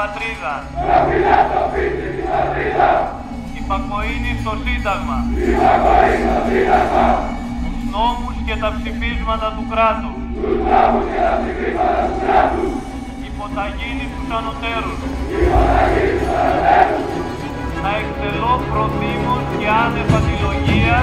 πατρίδα. Υπακοήνη στο Σύνταγμα. Τους νόμους και τα ψηφίσματα του κράτους. Υποταγήνη στους ανωτέρους. Να εκτελώ προτίμως και άνευ αντιλογία